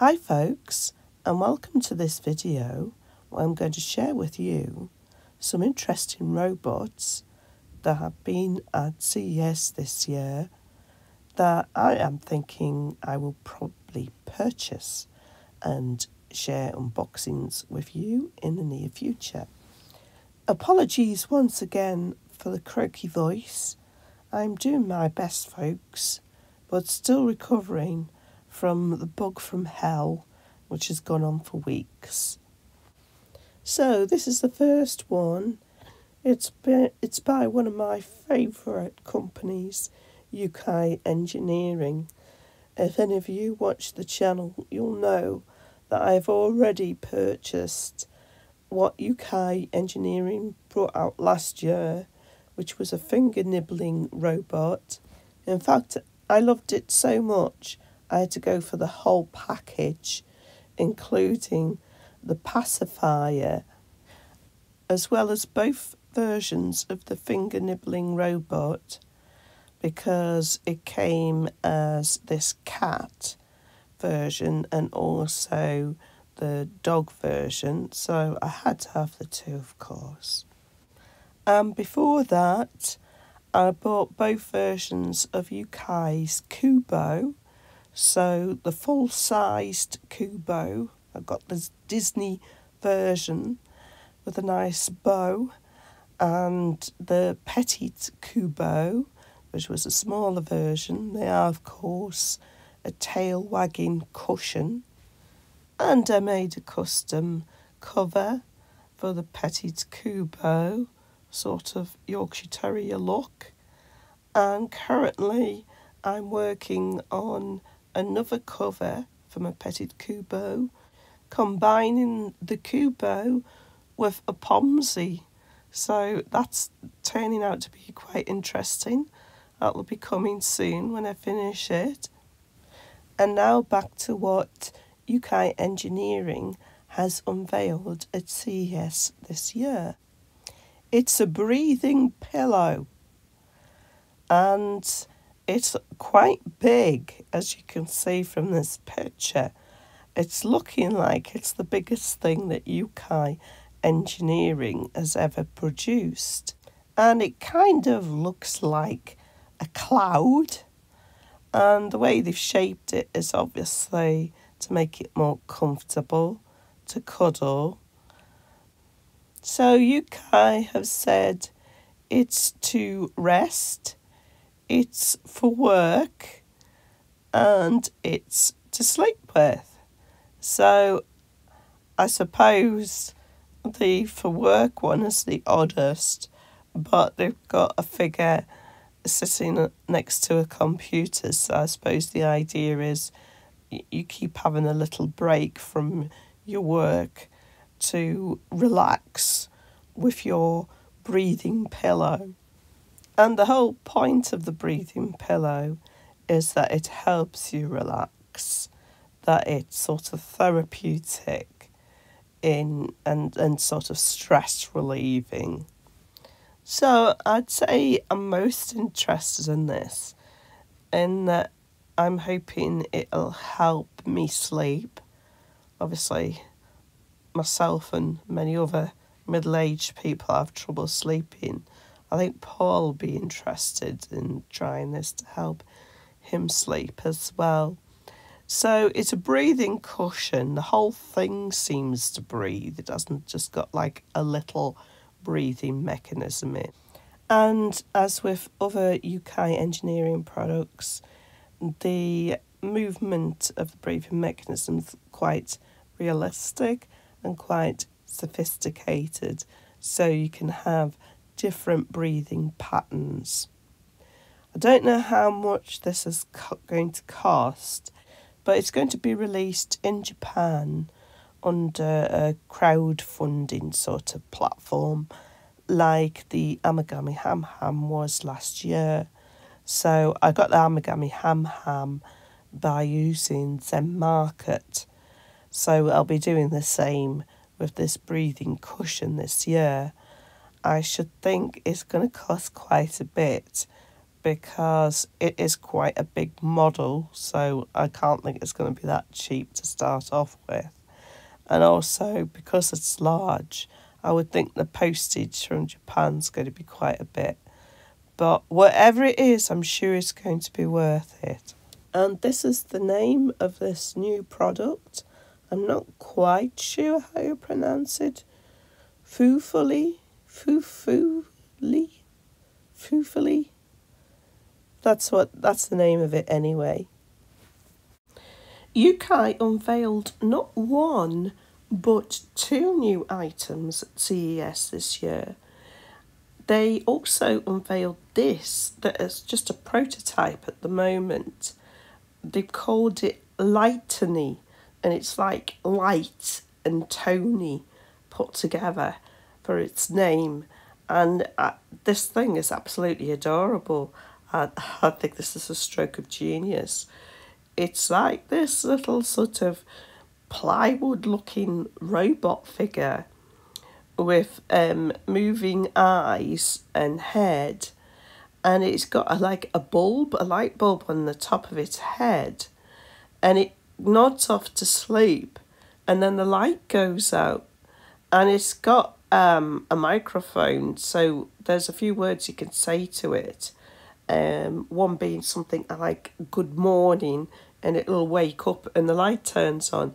Hi folks and welcome to this video where I'm going to share with you some interesting robots that have been at CES this year that I am thinking I will probably purchase and share unboxings with you in the near future. Apologies once again for the croaky voice. I'm doing my best, folks, but still recovering from the bug from hell, which has gone on for weeks. So this is the first one. It's been, it's by one of my favourite companies, Yukai Engineering. If any of you watch the channel, you'll know that I've already purchased what Yukai Engineering brought out last year, which was a finger nibbling robot. In fact, I loved it so much, I had to go for the whole package, including the pacifier, as well as both versions of the finger nibbling robot, because it came as this cat version and also the dog version, so I had to have the two, of course. And before that, I bought both versions of Yukai's Qoobo. So the full sized Qoobo, I've got the Disney version with a nice bow, and the Petit Qoobo, which was a smaller version. They are, of course, a tail wagging cushion and I made a custom cover for the Petit Qoobo, sort of Yorkshire Terrier look. And currently I'm working on another cover from a Petit Qoobo, combining the Qoobo with a Pomsey. So that's turning out to be quite interesting. That will be coming soon when I finish it. And now back to what Yukai Engineering has unveiled at CES this year. It's a breathing pillow and it's quite big as you can see from this picture. It's looking like it's the biggest thing that Yukai Engineering has ever produced. And it kind of looks like a cloud. And the way they've shaped it is obviously to make it more comfortable to cuddle. So Yukai have said it's to rest, it's for work, and it's to sleep with. So I suppose the for work one is the oddest, but they've got a figure sitting next to a computer. So I suppose the idea is you keep having a little break from your work to relax with your breathing pillow. And the whole point of the breathing pillow is that it helps you relax, that it's sort of therapeutic in and, and sort of stress relieving. So I'd say I'm most interested in this in that I'm hoping it'll help me sleep. Obviously, myself and many other middle aged people have trouble sleeping. I think Paul will be interested in trying this to help him sleep as well. So it's a breathing cushion. The whole thing seems to breathe. It doesn't just got like a little breathing mechanism in. And as with other Yukai engineering products, the movement of the breathing mechanism is quite realistic and quite sophisticated, so you can have different breathing patterns. I don't know how much this is going to cost, but it's going to be released in Japan under a crowdfunding sort of platform like the Amagami Ham Ham was last year. So I got the Amagami Ham Ham by using ZenMarket. So I'll be doing the same with this breathing cushion this year. I should think it's going to cost quite a bit because it is quite a big model, so I can't think it's going to be that cheap to start off with. And also because it's large, I would think the postage from Japan's going to be quite a bit. But whatever it is, I'm sure it's going to be worth it. And this is the name of this new product. I'm not quite sure how you pronounce it. Foofully? Foofully? Foofully? That's what that's the name of it anyway. Yukai unveiled not one but two new items at CES this year. They also unveiled this that is just a prototype at the moment. They called it Lightony, and it's like light and Tony put together for its name. And uh, this thing is absolutely adorable. I, I think this is a stroke of genius. It's like this little sort of plywood looking robot figure with um, moving eyes and head and it's got a, like a bulb, a light bulb on the top of its head and it nods off to sleep and then the light goes out and it's got um, a microphone so there's a few words you can say to it um, one being something like good morning and it'll wake up and the light turns on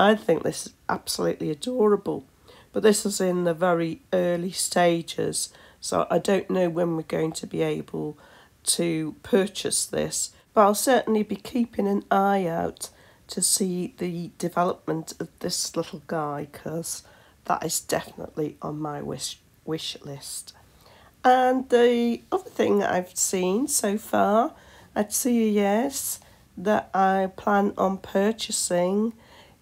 I think this is absolutely adorable. But this is in the very early stages, so I don't know when we're going to be able to purchase this. But I'll certainly be keeping an eye out to see the development of this little guy because that is definitely on my wish wish list. And the other thing I've seen so far at CES that I plan on purchasing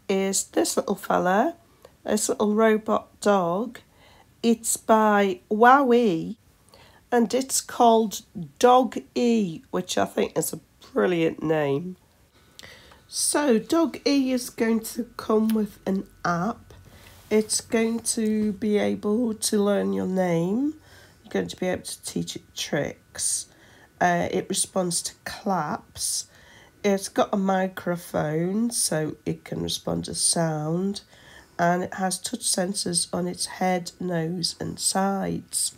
is this little fella, this little robot dog. It's by WowWee and it's called Dog E, which I think is a brilliant name. So, Dog E is going to come with an app. It's going to be able to learn your name. You're going to be able to teach it tricks. Uh, it responds to claps it's got a microphone so it can respond to sound and it has touch sensors on its head, nose and sides.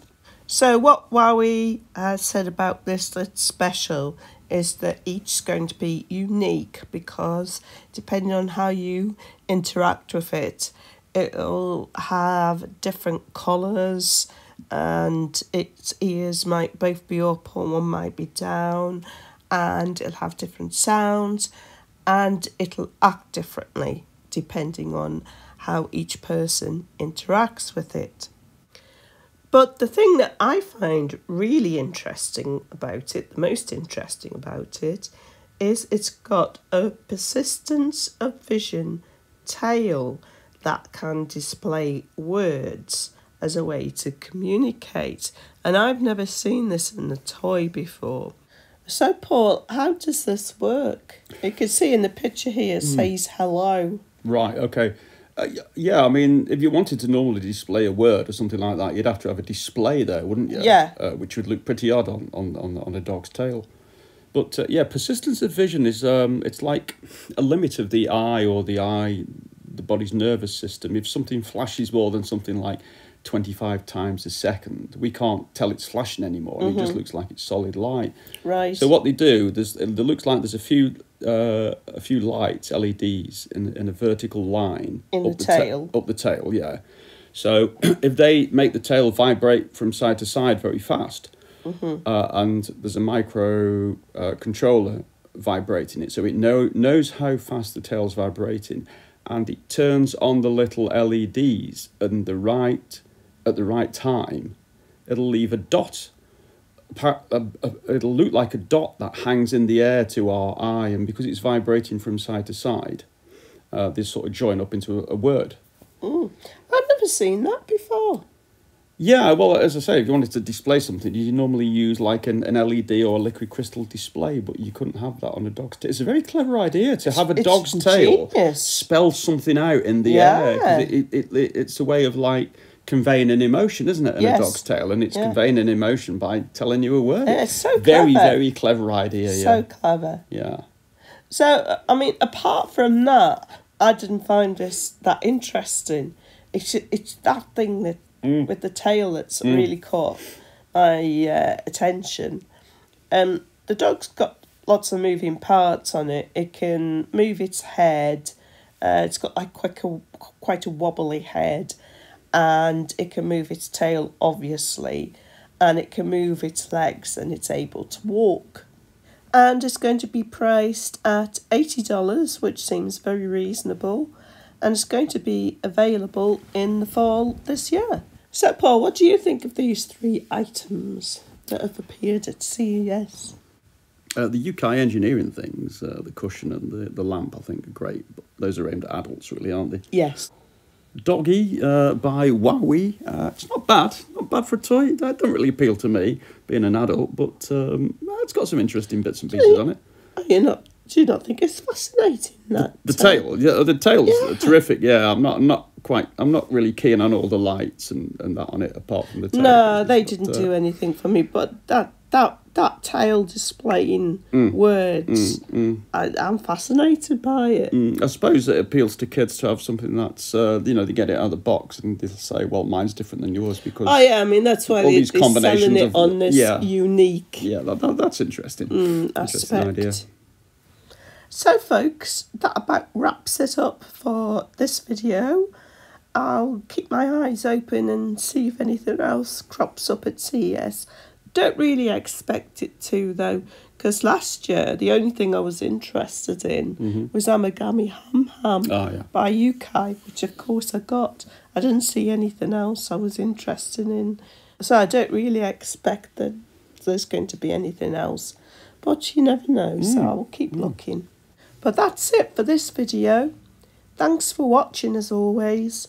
So what WowWee has said about this that's special is that each is going to be unique because depending on how you interact with it, it'll have different colours and its ears might both be up or one might be down and it'll have different sounds and it'll act differently depending on how each person interacts with it. But the thing that I find really interesting about it, the most interesting about it, is it's got a persistence of vision tail that can display words as a way to communicate. And I've never seen this in a toy before. So, Paul, how does this work? You can see in the picture here it mm. says hello. Right, okay. Uh, yeah, I mean, if you wanted to normally display a word or something like that, you'd have to have a display there, wouldn't you? Yeah. Uh, which would look pretty odd on, on, on, on a dog's tail. But uh, yeah, persistence of vision is um, it's like a limit of the eye or the eye, the body's nervous system. If something flashes more than something like 25 times a second, we can't tell it's flashing anymore. Mm-hmm. It just mm-hmm. looks like it's solid light. Right. So what they do, there's it looks like there's a few uh, a few lights, LEDs, in in a vertical line in the, the tail. Ta- up the tail, yeah. So if they make the tail vibrate from side to side very fast, mm-hmm. uh, and there's a micro uh, controller vibrating it, so it know, knows how fast the tail's vibrating, and it turns on the little LEDs and the right at the right time, it'll leave a dot. It'll look like a dot that hangs in the air to our eye, and because it's vibrating from side to side, uh, they sort of join up into a, word. Mm. I've never seen that before. Yeah, well, as I say, if you wanted to display something, you normally use like an, an LED or a liquid crystal display, but you couldn't have that on a dog's tail. It's a very clever idea to have a it's dog's tail spell something out in the yeah. air. It, it, it, it's a way of like conveying an emotion, isn't it? In Yes. a dog's tail, and it's Yeah. conveying an emotion by telling you a word. Yeah, it's so very, clever. very clever idea. so yeah, clever. yeah. So, I mean, apart from that, I didn't find this that interesting. It's it's that thing that Mm. with the tail that's really caught my uh, attention. Um, the dog's got lots of moving parts on it. It can move its head. Uh, it's got like quite a quite a wobbly head, and it can move its tail obviously, and it can move its legs, and it's able to walk and it's going to be priced at $80, which seems very reasonable, and it's going to be available in the fall this year. So, Paul, what do you think of these three items that have appeared at CES? Uh, the Yukai engineering things, uh, the cushion and the, the lamp, I think are great. But those are aimed at adults, really, aren't they? Yes. Dog-E uh, by WowWee. Uh, it's not bad, not bad for a toy. That don't really appeal to me, being an adult, but um, it's got some interesting bits and pieces on it. Are you not? Do you not think it's fascinating that The uh, tail, yeah, the tail's Yeah. terrific. Yeah, I'm not, I'm not quite, I'm not really keen on all the lights and, and that on it, apart from the tail. No, they didn't uh, do anything for me. But that that that tail displaying words, I, I'm fascinated by it. Mm, I suppose it appeals to kids to have something that's, uh, you know, they get it out of the box and they'll say, well, mine's different than yours because. Oh yeah, I mean that's why All they, these they're selling combinations it of- on this yeah. unique Yeah, that, that, that's interesting. interesting aspect. idea. So, folks, that about wraps it up for this video. I'll keep my eyes open and see if anything else crops up at CES. Don't really expect it to, though, because last year the only thing I was interested in mm-hmm. was Amagami Ham Ham Oh, yeah. by Yukai, which of course I got. I didn't see anything else I was interested in. So I don't really expect that there's going to be anything else. But you never know, so mm. I'll keep mm. looking. But that's it for this video. Thanks for watching as always,